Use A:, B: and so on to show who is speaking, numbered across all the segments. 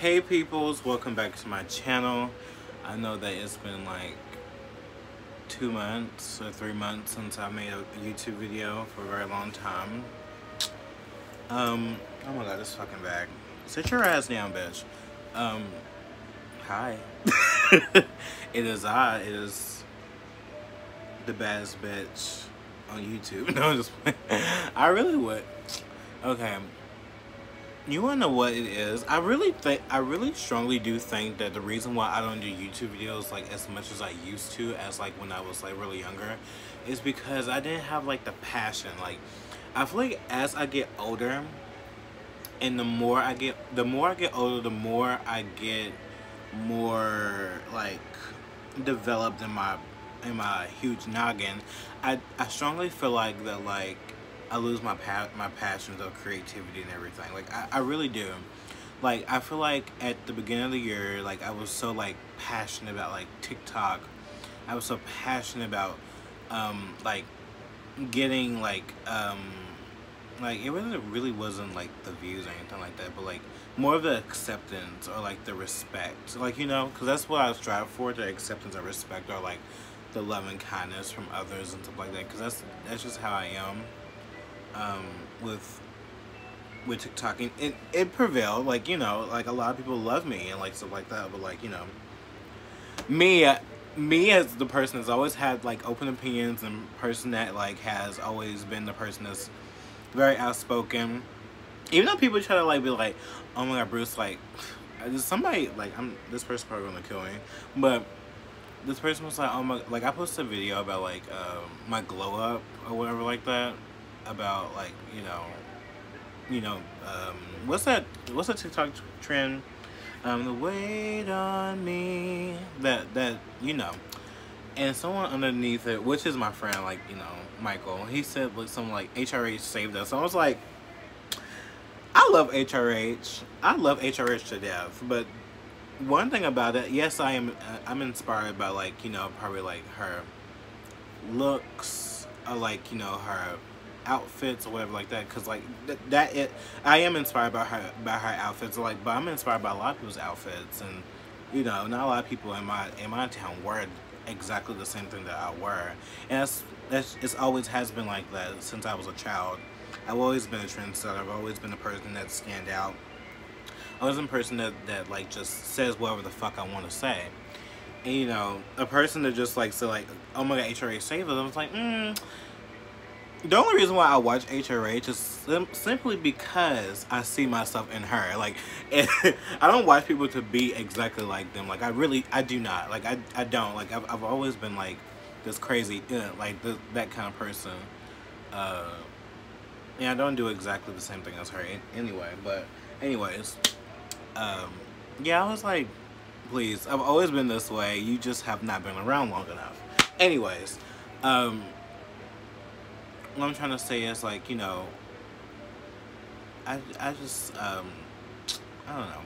A: Hey peoples, welcome back to my channel. I know that it's been like two months or three months since I made a YouTube video for a very long time. Um, oh my god, this fucking bag. Sit your ass down, bitch. Um, hi. it is I, it is the baddest bitch on YouTube. No, just I really would. Okay. You wanna know what it is? I really think I really strongly do think that the reason why I don't do YouTube videos like as much as I used to as like when I was like really younger is because I didn't have like the passion. Like I feel like as I get older and the more I get the more I get older the more I get more like developed in my in my huge noggin I, I strongly feel like that like I lose my pa- my passions of creativity and everything. Like I, I really do. Like I feel like at the beginning of the year like I was so like passionate about like TikTok. I was so passionate about um like getting like um like it really really wasn't like the views or anything like that but like more of the acceptance or like the respect. Like you know because that's what i strive for the acceptance and respect or like the love and kindness from others and stuff like that because that's that's just how i am um with with tiktok and it, it prevailed like you know like a lot of people love me and like stuff like that but like you know me me as the person that's always had like open opinions and person that like has always been the person that's very outspoken. Even though people try to like be like, oh my god, Bruce, like, is somebody like I'm this person probably gonna kill me, but this person was like, oh my, like I posted a video about like um, my glow up or whatever like that, about like you know, you know, um, what's that? What's that TikTok trend? Um, the weight on me that that you know, and someone underneath it, which is my friend, like you know, Michael. He said like something like HRH saved us. So I was like, I love HRH. I love HRH to death. But one thing about it, yes, I am. Uh, I'm inspired by like you know probably like her looks or like you know her outfits or whatever like that because like th that it i am inspired by her by her outfits like but i'm inspired by a lot of people's outfits and you know not a lot of people in my in my town wear exactly the same thing that i wear and that's that's it's always has been like that since I was a child. I've always been a trendsetter. I've always been a person that stand out. I was a person that, that like just says whatever the fuck I want to say. And you know, a person that just like said like, oh my god, HRH save us. I was like, mm. The only reason why I watch HRH is sim simply because I see myself in her. Like, I don't watch people to be exactly like them. Like, I really, I do not. Like, I, I don't. Like, I've, I've always been like this crazy, know, like the, that kind of person. Uh, yeah, I don't do exactly the same thing as her anyway, but anyways, um, yeah, I was like, please, I've always been this way. You just have not been around long enough. Anyways, um, what I'm trying to say is like, you know, I, I just, um, I don't know.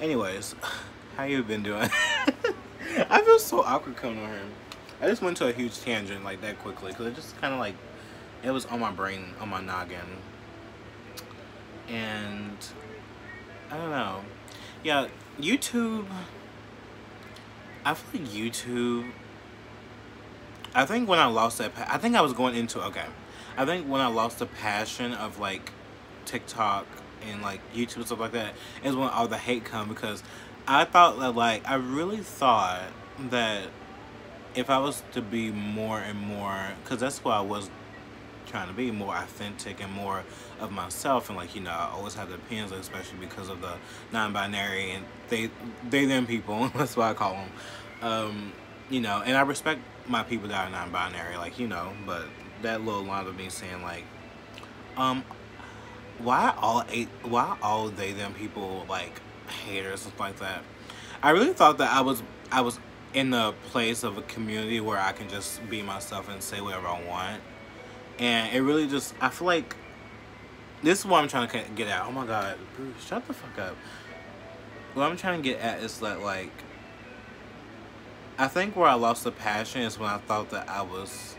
A: Anyways, how you been doing? I feel so awkward coming on here. I just went to a huge tangent like that quickly because it just kind of like it was on my brain, on my noggin, and I don't know. Yeah, YouTube. I feel like YouTube. I think when I lost that, I think I was going into okay. I think when I lost the passion of like TikTok and like YouTube and stuff like that is when all the hate come because I thought that like I really thought that if I was to be more and more, because that's what I was trying to be, more authentic and more of myself, and like, you know, I always have the opinions, especially because of the non-binary and they, they, them people, that's what I call them, um, you know, and I respect my people that are non-binary, like, you know, but that little line of me saying, like, um, why all eight, why all they, them people, like, haters and stuff like that? I really thought that I was, I was in the place of a community where I can just be myself and say whatever I want. And it really just, I feel like, this is what I'm trying to get at. Oh my god, Bruce, shut the fuck up. What I'm trying to get at is that, like, I think where I lost the passion is when I thought that I was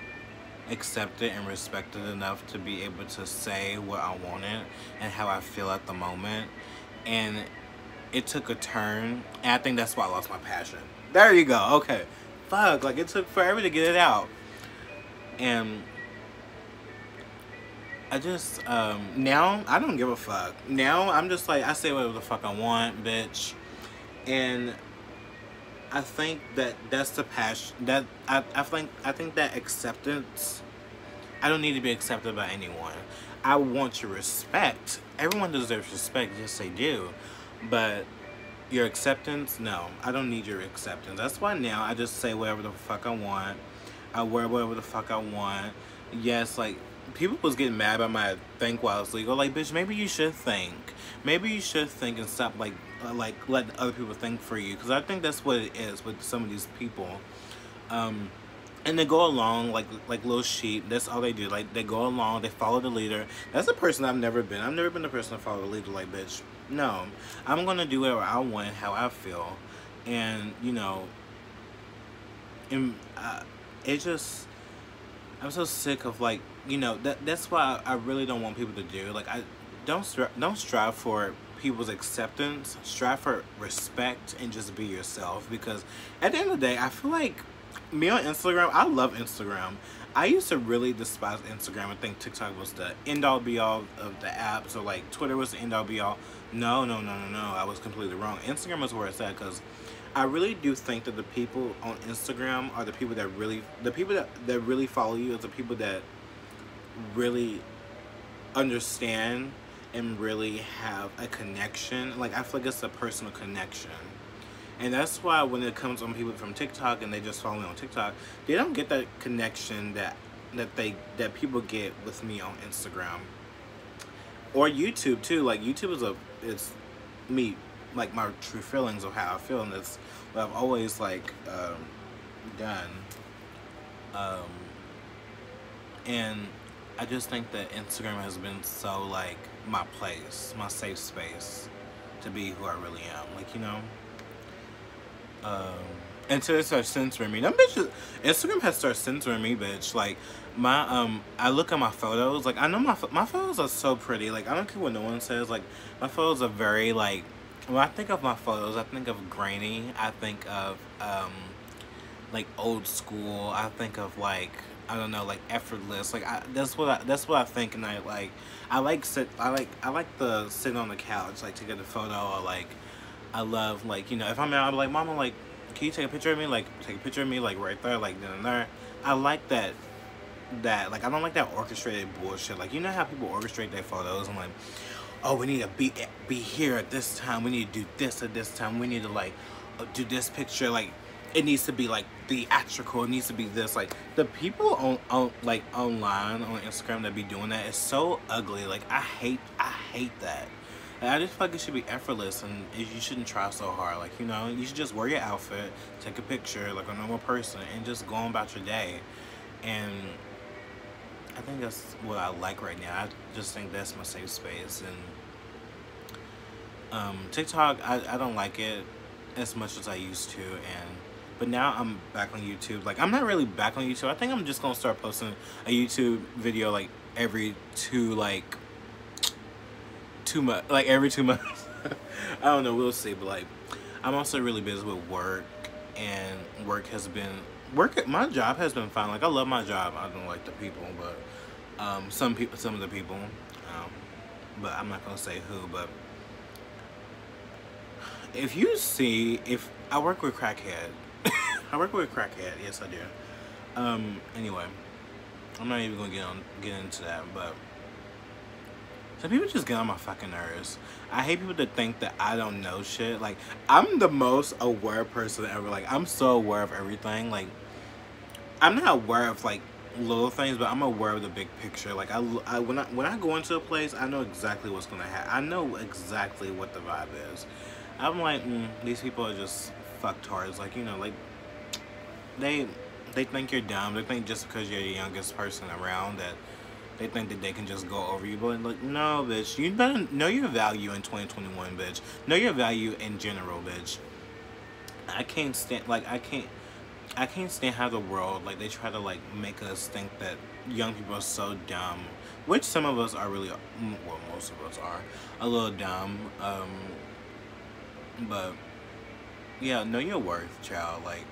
A: accepted and respected enough to be able to say what I wanted and how I feel at the moment. And it took a turn, and I think that's why I lost my passion. There you go. Okay, fuck. Like it took forever to get it out, and I just um now I don't give a fuck. Now I'm just like I say whatever the fuck I want, bitch, and I think that that's the passion that I I think I think that acceptance. I don't need to be accepted by anyone. I want your respect. Everyone deserves respect, yes they do. But your acceptance, no. I don't need your acceptance. That's why now I just say whatever the fuck I want. I wear whatever the fuck I want. Yes, like people was getting mad about my think while it's legal. Like, bitch, maybe you should think. Maybe you should think and stop like uh, like letting other people think for you. Because I think that's what it is with some of these people. Um, and they go along like like little sheep. That's all they do. Like they go along, they follow the leader. That's a person I've never been. I've never been the person to follow the leader. Like bitch, no. I'm gonna do whatever I want, how I feel, and you know, and uh, it just. I'm so sick of like you know that that's why I really don't want people to do like I don't stri- don't strive for people's acceptance strive for respect and just be yourself because at the end of the day I feel like me on Instagram, I love Instagram. I used to really despise Instagram. I think TikTok was the end all be all of the app. So like Twitter was the end all be all. No, no, no, no, no. I was completely wrong. Instagram is where it's at because I really do think that the people on Instagram are the people that really, the people that, that really follow you is the people that really understand and really have a connection. Like I feel like it's a personal connection. And that's why when it comes on people from TikTok and they just follow me on TikTok, they don't get that connection that that they that people get with me on Instagram or YouTube too. Like YouTube is a it's me like my true feelings of how I feel, and that's what I've always like um, done. Um, and I just think that Instagram has been so like my place, my safe space to be who I really am. Like you know. Um, until they start censoring me. Them bitches, Instagram has started censoring me, bitch. Like, my, um, I look at my photos, like, I know my, my photos are so pretty. Like, I don't care what no one says. Like, my photos are very, like, when I think of my photos, I think of grainy. I think of, um, like, old school. I think of, like, I don't know, like, effortless. Like, I, that's what I, that's what I think, and I, like, I like sit, I like, I like the sitting on the couch, like, to get a photo, or, like, I love like you know if I'm out, I'm like mama like can you take a picture of me like take a picture of me like right there like then and there. I like that that like I don't like that orchestrated bullshit. Like you know how people orchestrate their photos and like oh we need to be be here at this time. We need to do this at this time. We need to like do this picture like it needs to be like theatrical. It needs to be this. Like the people on, on like online on Instagram that be doing that is so ugly. Like I hate I hate that. I just feel like it should be effortless and you shouldn't try so hard. Like, you know, you should just wear your outfit, take a picture like a normal person, and just go on about your day. And I think that's what I like right now. I just think that's my safe space. And um, TikTok, I, I don't like it as much as I used to. And but now I'm back on YouTube. Like, I'm not really back on YouTube. I think I'm just to start posting a YouTube video like every two, like, two months, like every two months. I don't know, we'll see. But like, I'm also really busy with work, and work has been work. My job has been fine. Like I love my job. I don't like the people, but um, some people, some of the people. Um, but I'm not gonna say who. But if you see, if I work with crackhead, I work with crackhead. Yes, I do. Um, anyway, I'm not even gonna get on get into that, but some people just get on my fucking nerves. I hate people that think that I don't know shit. Like, I'm the most aware person ever. Like, I'm so aware of everything. Like, I'm not aware of, like, little things, but I'm aware of the big picture. Like, I, I when I when I go into a place, I know exactly what's gonna happen. I know exactly what the vibe is. I'm like, mm, these people are just fucktards. Like, you know, like, they, they think you're dumb. They think just because you're the youngest person around that they think that they can just go over you. But like, no, bitch. You better know your value in 2021, bitch. Know your value in general, bitch. I can't stand, like, I can't, I can't stand how the world, like, they try to, like, make us think that young people are so dumb. Which some of us are really, well, most of us are a little dumb. Um, But yeah, know your worth, child. Like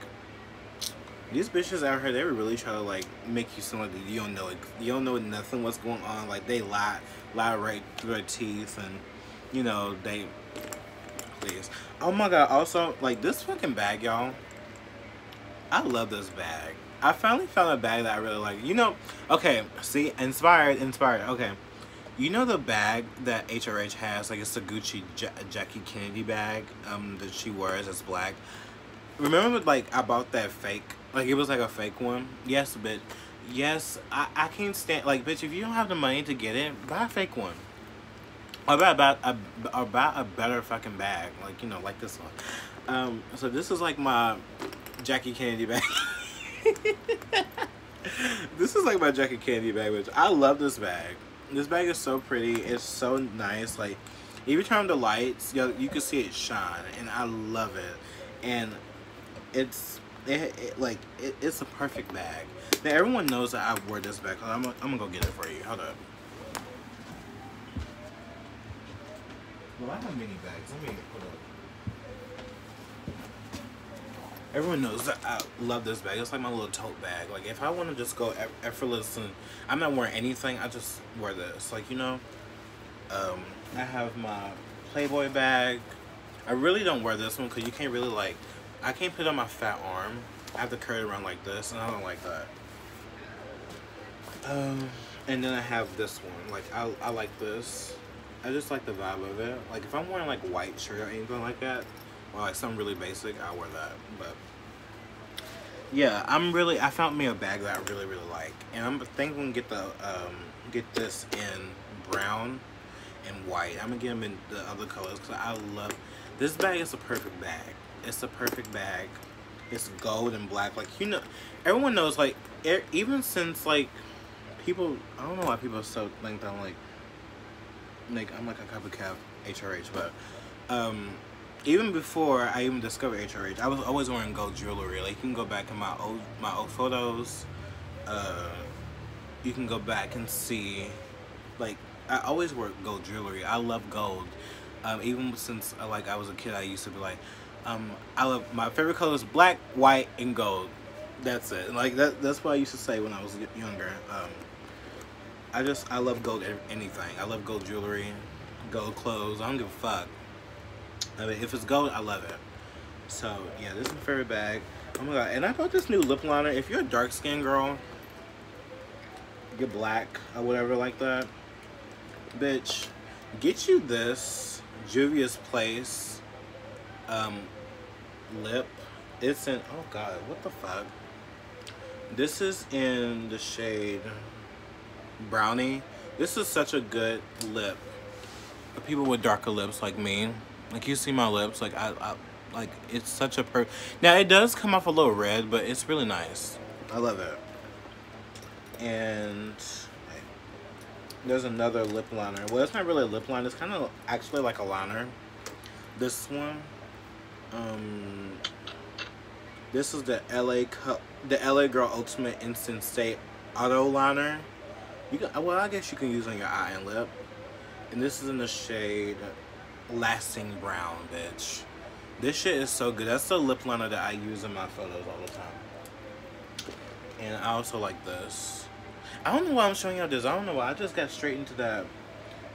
A: these bitches out here, they really try to like make you seem like you don't know, you don't know nothing what's going on. Like they lie, lie right through their teeth, and you know they. Please, oh my god! Also, like this fucking bag, y'all. I love this bag. I finally found a bag that I really like. You know, okay, see, inspired, inspired. Okay, you know the bag that HRH has, like it's the Gucci ja Jackie Kennedy bag um, that she wears. It's black. Remember, like I bought that fake, like it was like a fake one. Yes, but yes, I I can't stand like bitch. If you don't have the money to get it, buy a fake one. Or buy about a about a better fucking bag, like you know, like this one. Um, so this is like my Jackie Kennedy bag. this is like my Jackie Kennedy bag, which I love this bag. This bag is so pretty. It's so nice. Like, you turn on the lights, you, know, you can see it shine, and I love it. And it's it, it like it, it's a perfect bag. Now everyone knows that I wore this bag. I'm, I'm gonna go get it for you. Hold up. Well, I have mini bags. Let me put up. Everyone knows that I love this bag. It's like my little tote bag. Like if I want to just go effortless and I'm not wearing anything, I just wear this. Like you know, um, I have my Playboy bag. I really don't wear this one because you can't really like. I can't put on my fat arm. I have to carry it around like this, and I don't like that. Um, and then I have this one. Like I, I like this. I just like the vibe of it. Like if I'm wearing like white shirt or anything like that, or like something really basic, I wear that. But yeah, I'm really I found me a bag that I really really like, and I'm thinking I'm get the um, get this in brown and white. I'm gonna get them in the other colors because I love this bag. Is a perfect bag. It's a perfect bag. It's gold and black. Like you know, everyone knows. Like even since like people, I don't know why people so think that I'm like like I'm like a copycat HRH, but um even before I even discovered HRH, I was always wearing gold jewelry. Like you can go back in my old my old photos. Uh, you can go back and see, like I always wear gold jewelry. I love gold. Um, even since like I was a kid, I used to be like, um, I love my favorite color is black, white, and gold. That's it. Like that. That's what I used to say when I was younger. Um, I just I love gold anything. I love gold jewelry, gold clothes. I don't give a fuck. I mean, if it's gold, I love it. So, yeah, this is my favorite bag. Oh my god, and I bought this new lip liner. If you're a dark skin girl, get black or whatever like that, bitch, get you this Juvia's Place um, lip. It's in, oh god, what the fuck? This is in the shade Brownie. This is such a good lip for people with darker lips like me. Like you see my lips, like I, I like it's such a per. Now it does come off a little red, but it's really nice. I love it. And there's another lip liner. Well, it's not really a lip liner. It's kind of actually like a liner. This one, um, this is the LA Cup, the LA Girl Ultimate Intense Stay Auto Liner. You can, well, I guess you can use on your eye and lip. And this is in the shade lasting brown, bitch. This shit is so good. That's the lip liner that I use in my photos all the time. And I also like this. I don't know why I'm showing y'all this. I don't know why. I just got straight into that.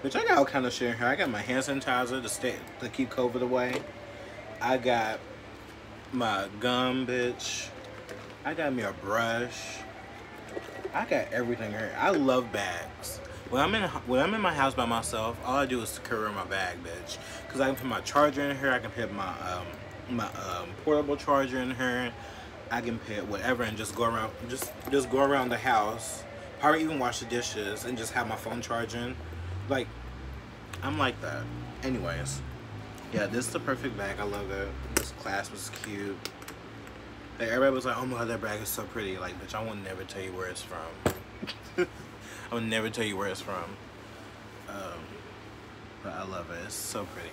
A: Bitch, I got all kind of shit in here. I got my hand sanitizer to stay to keep COVID away. I got my gum, bitch. I got me a brush. I got everything here. I love bags. When I'm in when I'm in my house by myself, all I do is carry my bag, bitch. Cause I can put my charger in here. I can put my um, my um, portable charger in here. I can put whatever and just go around, just just go around the house. Probably even wash the dishes and just have my phone charging. Like, I'm like that. Anyways, yeah, this is the perfect bag. I love it. This clasp is cute. Like, everybody was like, oh my god, that bag is so pretty. Like, bitch, I will never tell you where it's from. I will never tell you where it's from. Um, but I love it. It's so pretty.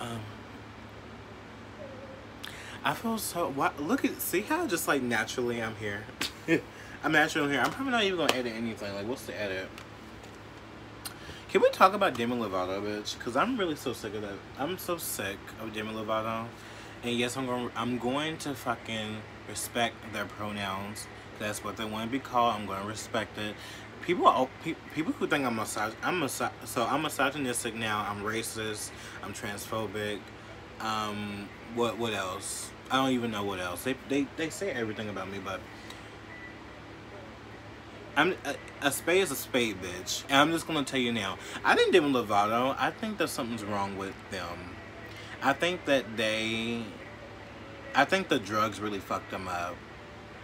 A: Um, I feel so. What? Look at. See how just like naturally I'm here. I'm naturally here. I'm probably not even gonna edit anything. Like, what's the edit? Can we talk about Demi Lovato, bitch? Cause I'm really so sick of that. I'm so sick of Demi Lovato. And yes, I'm going. I'm going to fucking respect their pronouns. That's what they want to be called. I'm going to respect it. People, people who think I'm misog, I'm misog, so I'm misogynistic now. I'm racist. I'm transphobic. Um, what what else? I don't even know what else. They they they say everything about me, but I'm a, a spade is a spade, bitch. And I'm just gonna tell you now. I think Demi Lovato. I think that something's wrong with them. I think that they. I think the drugs really fucked them up.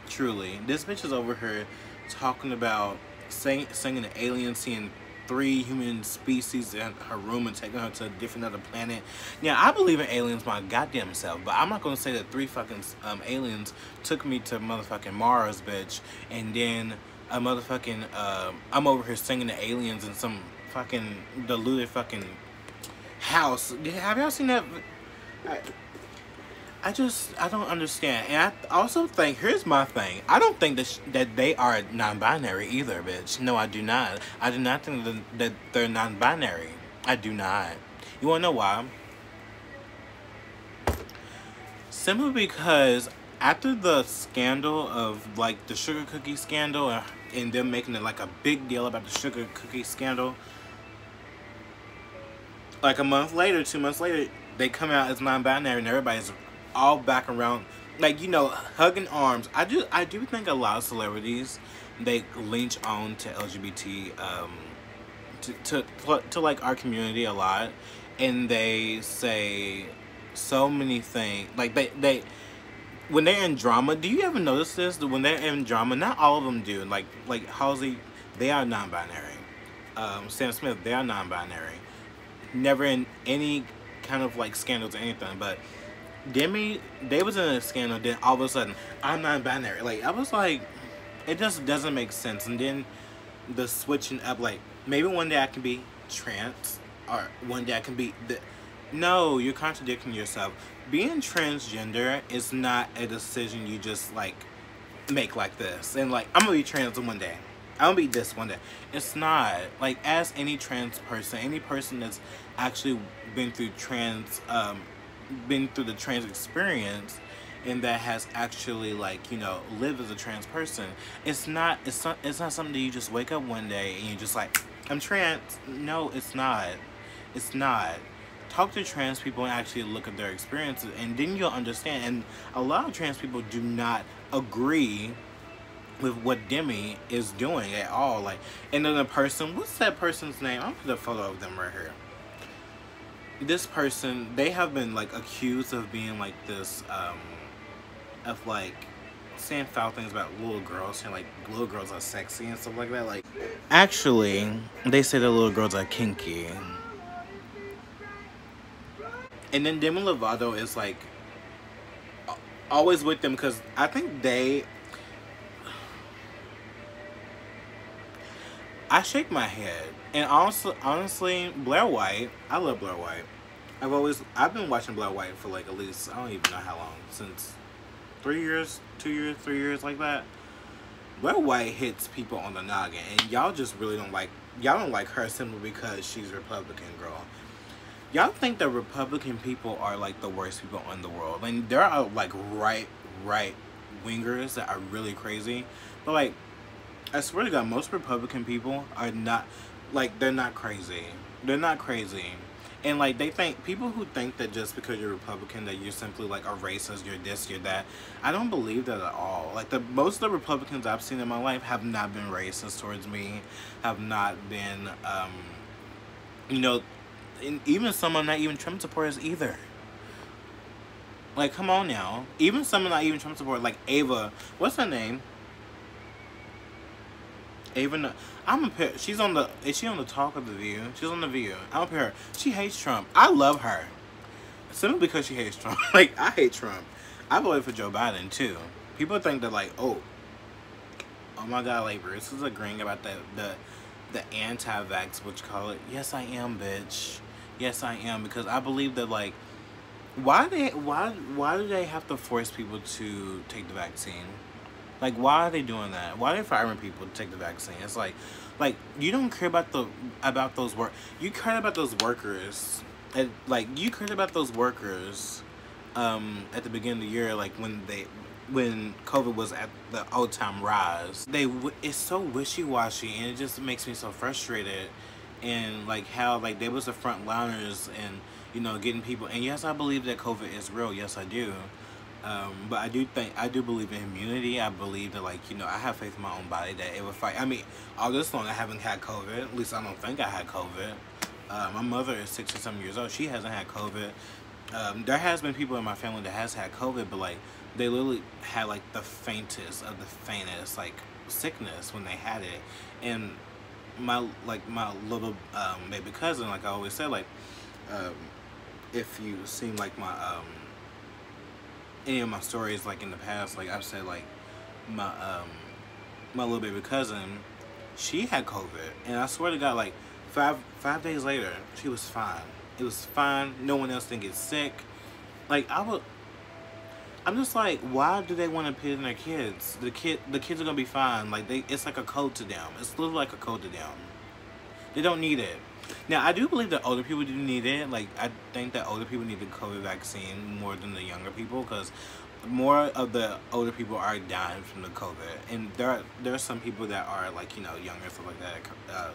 A: Truly, this bitch is over here talking about sing, singing the alien, seeing three human species in her room and taking her to a different other planet. Yeah, I believe in aliens my goddamn self, but I'm not gonna say that three fucking um, aliens took me to motherfucking Mars, bitch, and then a motherfucking, uh, I'm over here singing the aliens in some fucking diluted fucking house. Have y'all seen that? I, I just, I don't understand. And I also think, here's my thing. I don't think that, that they are non-binary either, bitch. No, I do not. I do not think that, that they're non-binary. I do not. You wanna know why? Simply because after the scandal of like the sugar cookie scandal and, and them making it like a big deal about the sugar cookie scandal. Like a month later two months later they come out as non-binary and everybody's all back around. Like you know hugging arms. I do i do think a lot of celebrities they lynch on to lgbt um to, to, to like our community a lot. And they say so many things like they they when they're in drama, do you ever notice this? When they're in drama, not all of them do. Like like Halsey, they are non-binary. Um, Sam Smith, they are non-binary. Never in any kind of like scandals or anything. But Demi, they was in a scandal. Then all of a sudden, I'm non-binary. Like I was like, it just doesn't make sense. And then the switching up, like maybe one day I can be trans, or one day I can be the. No, you're contradicting yourself being transgender is not a decision you just like make like this and like I'm gonna be trans one day. I'm gonna be this one day. It's not like as any trans person, any person that's actually been through trans, um, been through the trans experience, and that has actually like you know lived as a trans person. It's not. It's not. It's not something that you just wake up one day and you're just like I'm trans. No, it's not. It's not talk to trans people and actually look at their experiences and then you'll understand and a lot of trans people do not agree with what Demi is doing at all like and then the person what's that person's name? I'll put a photo of them right here. This person they have been like accused of being like this um of like saying foul things about little girls saying like little girls are sexy and stuff like that like actually they say that little girls are kinky and then Demi Lovato is like always with them because I think they. I shake my head, and honestly, honestly, Blair White. I love Blair White. I've always I've been watching Blair White for like at least I don't even know how long since three years, two years, three years like that. Blair White hits people on the noggin, and y'all just really don't like y'all don't like her simply because she's Republican, girl y'all think that Republican people are like the worst people in the world. And there are like right, right wingers that are really crazy. But like, I swear to God, most Republican people are not, like, they're not crazy. They're not crazy. And like, they think, people who think that just because you're Republican that you're simply like a racist, you're this, you're that. I don't believe that at all. Like, the most of the Republicans I've seen in my life have not been racist towards me, have not been, um, you know, and even some are not even Trump supporters either. Like, come on now. Even some not even Trump supporters. Like Ava, what's her name? Ava, I'm a pair. She's on the. Is she on the Talk of the View? She's on the View. I'm a pair. She hates Trump. I love her. Simply because she hates Trump. like I hate Trump. I voted for Joe Biden too. People think that like, oh, oh my God, like Bruce is agreeing about the the the anti-vax, which call it. Yes, I am, bitch. Yes, I am because I believe that like why they why why do they have to force people to take the vaccine? Like why are they doing that? Why are they firing people to take the vaccine? It's like like you don't care about the about those work. You care about those workers, and like you care about those workers, um, at the beginning of the year, like when they when COVID was at the all time rise. They it's so wishy washy, and it just makes me so frustrated. And like how like they was the front liners and you know getting people. And yes, I believe that COVID is real. Yes, I do. Um, but I do think I do believe in immunity. I believe that like you know I have faith in my own body that it will fight. I mean, all this long I haven't had COVID. At least I don't think I had COVID. Uh, my mother is sixty some years old. She hasn't had COVID. Um, there has been people in my family that has had COVID, but like they literally had like the faintest of the faintest like sickness when they had it, and my like my little um, baby cousin, like I always said, like um, if you seem like my um, any of my stories like in the past like I've said like my um my little baby cousin she had COVID. And I swear to God like five five days later she was fine. It was fine. No one else didn't get sick. Like I would I'm just like why do they want to put in their kids? The kid the kids are gonna be fine like they it's like a code to them. It's literally like a code to them. They don't need it. Now, I do believe that older people do need it. Like, I think that older people need the COVID vaccine more than the younger people because more of the older people are dying from the COVID, and there are, there are some people that are like you know younger stuff like that, uh,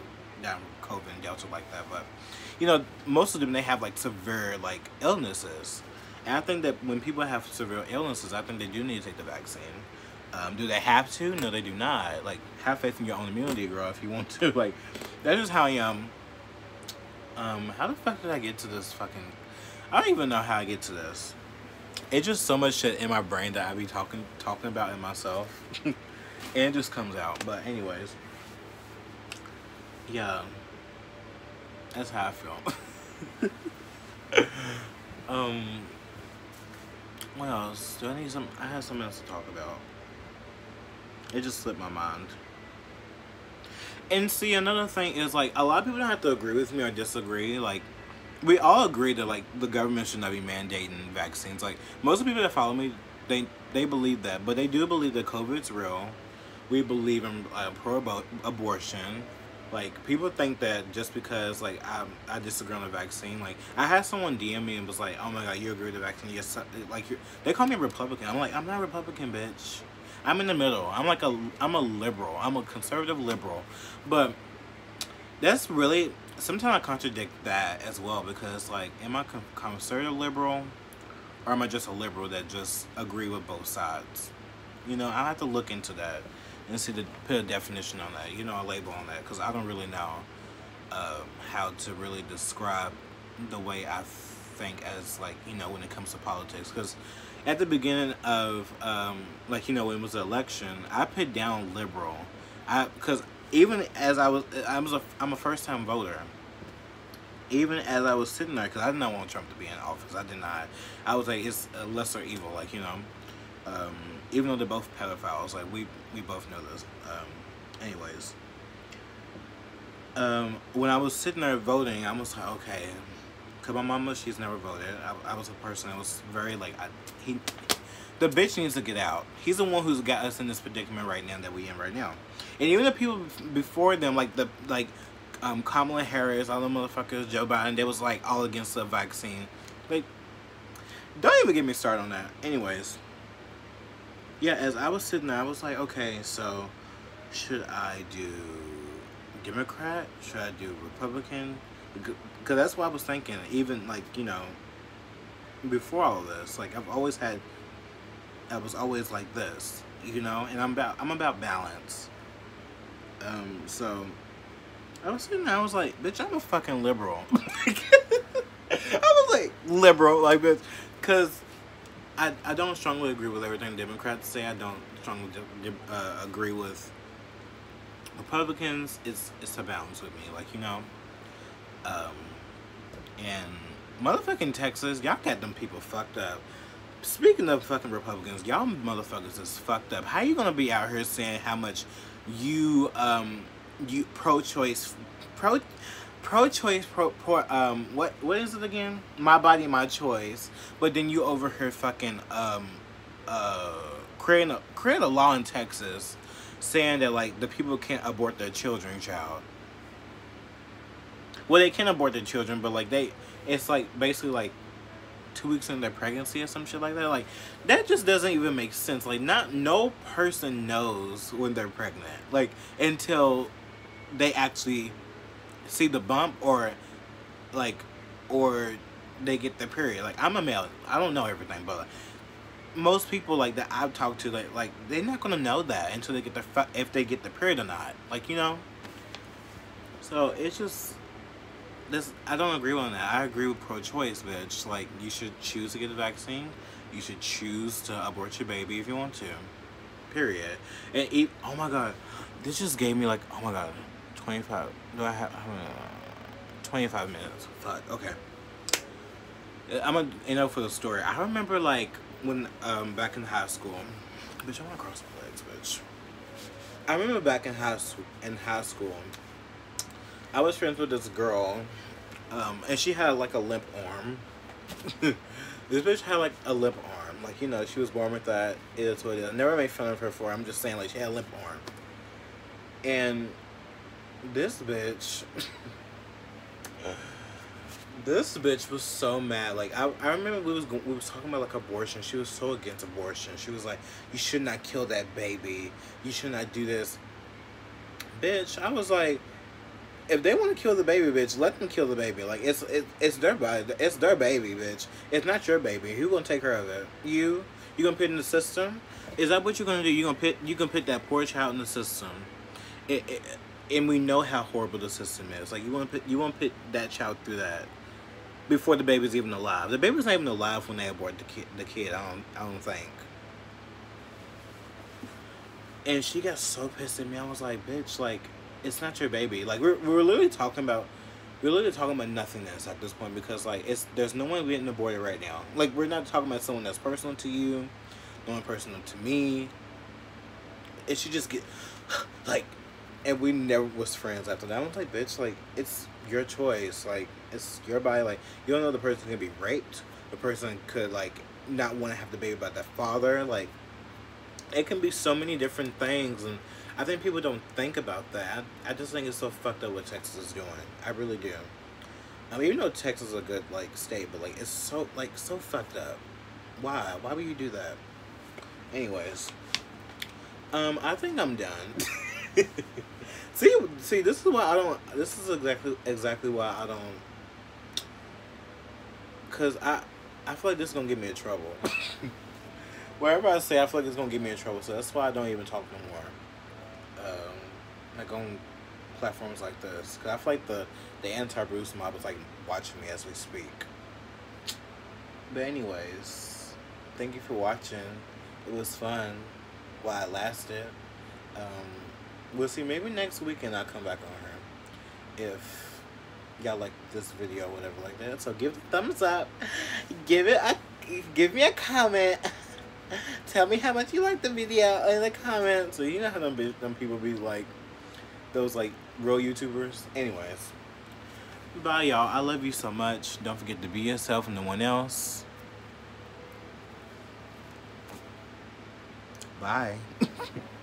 A: COVID and Delta like that. But you know, most of them they have like severe like illnesses, and I think that when people have severe illnesses, I think they do need to take the vaccine. Um, do they have to? No, they do not. Like, have faith in your own immunity, girl, if you want to. Like, that's just how I am. Um, how the fuck did I get to this fucking... I don't even know how I get to this. It's just so much shit in my brain that I be talking talking about in myself. and it just comes out. But anyways. Yeah. That's how I feel. um... What else? Do I need some... I have something else to talk about. It just slipped my mind. And see, another thing is like a lot of people don't have to agree with me or disagree. Like, we all agree that like the government should not be mandating vaccines. Like most of the people that follow me, they they believe that, but they do believe that COVID's real. We believe in uh, pro abortion. Like people think that just because like I I disagree on the vaccine. Like I had someone DM me and was like, "Oh my god, you agree with the vaccine?" Yes, like they call me a Republican. I'm like, I'm not a Republican, bitch. I'm in the middle. I'm like a I'm a liberal. I'm a conservative liberal. But that's really sometimes I contradict that as well because like am I conservative liberal or am I just a liberal that just agree with both sides? You know, I have to look into that and see the put a definition on that. You know, a label on that because I don't really know uh, how to really describe the way I think as like you know when it comes to politics because at the beginning of um, like you know when it was an election, I put down liberal. I because even as I was I was a I'm a first time voter. Even as I was sitting there, because I did not want Trump to be in office, I did not. I was like, it's a lesser evil, like you know. Um, even though they're both pedophiles, like we we both know this. Um, anyways, um, when I was sitting there voting, I was like, okay, Cause my mama, she's never voted. I, I was a person that was very like, I, he, the bitch needs to get out. He's the one who's got us in this predicament right now that we in right now. And even the people before them, like the like um, Kamala Harris, all the motherfuckers, Joe Biden, they was like all against the vaccine. Like, don't even get me started on that. Anyways, yeah, as I was sitting there, I was like, okay, so should I do Democrat? Should I do Republican? because that's what I was thinking. Even like you know, before all of this, like I've always had, I was always like this, you know, and I'm about I'm about balance. Um, so I was sitting there, I was like, bitch, I'm a fucking liberal. I was like liberal, like bitch, because I I don't strongly agree with everything Democrats say. I don't strongly uh, agree with Republicans. It's it's a balance with me, like you know. Um, and motherfucking Texas, y'all got them people fucked up. Speaking of fucking Republicans, y'all motherfuckers is fucked up. How you gonna be out here saying how much you um you pro-choice pro pro-choice pro, pro um what what is it again? My body, my choice. But then you over here fucking um uh creating a create a law in Texas saying that like the people can't abort their children child well they can abort their children but like they it's like basically like two weeks into their pregnancy or some shit like that like that just doesn't even make sense like not no person knows when they're pregnant like until they actually see the bump or like or they get their period. Like i'm a male. I don't know everything but most people like that I've talked to like like they're not gonna know that until they get their if they get the period or not like you know? So it's just this I don't agree on that. I agree with pro-choice bitch. Like you should choose to get the vaccine. You should choose to abort your baby if you want to period. And eat oh my god this just gave me like oh my god 25 do I have uh, 25 minutes fuck okay I'm gonna end up for the story I remember like when um back in high school, bitch, I want to cross my legs, bitch. I remember back in high in high school, I was friends with this girl, um, and she had like a limp arm. this bitch had like a limp arm, like you know she was born with that. It is what it is. I never made fun of her for. It. I'm just saying like she had a limp arm, and this bitch. this bitch was so mad. Like I, I remember we was we was talking about like abortion. She was so against abortion. She was like, "You should not kill that baby. You should not do this." Bitch, I was like, if they want to kill the baby, bitch, let them kill the baby. Like it's it, it's their body, it's their baby, bitch. It's not your baby. Who gonna take care of it? You? You gonna put in the system? Is that what you're gonna do? You gonna put you gonna put that poor child in the system? It, it, and we know how horrible the system is. Like you want to put you want to put that child through that before the baby's even alive. The baby's not even alive when they abort the kid. The kid, I don't, I don't think. And she got so pissed at me. I was like, bitch, like, it's not your baby. Like, we're, we're literally talking about, we're literally talking about nothingness at this point because, like, it's there's no one getting aborted right now. Like, we're not talking about someone that's personal to you, no one personal to me. It should just get, like, and we never was friends after that. I was like, bitch, like, it's your choice. Like, it's your body. Like you don't know the person can be raped. The person could like not want to have the baby by the father. Like it can be so many different things, and I think people don't think about that. I just think it's so fucked up what Texas is doing. I really do. I mean, even though Texas is a good like state, but like it's so like so fucked up. Why? Why would you do that? Anyways, um, I think I'm done. see, see, this is why I don't. This is exactly exactly why I don't Cause I, I feel like this is gonna get me in trouble. Wherever I say, I feel like it's gonna get me in trouble. So that's why I don't even talk no more. Um, like on platforms like this, cause I feel like the the anti Bruce mob is like watching me as we speak. But anyways, thank you for watching. It was fun while it lasted. Um, we'll see. Maybe next weekend I'll come back on her. If y'all like this video or whatever like that. So give it a thumbs up. Give it a give me a comment. Tell me how much you like the video in the comments. So you know how them, be, them people be like those like real youtubers? Anyways. Bye y'all. I love you so much. Don't forget to be yourself and no one else. Bye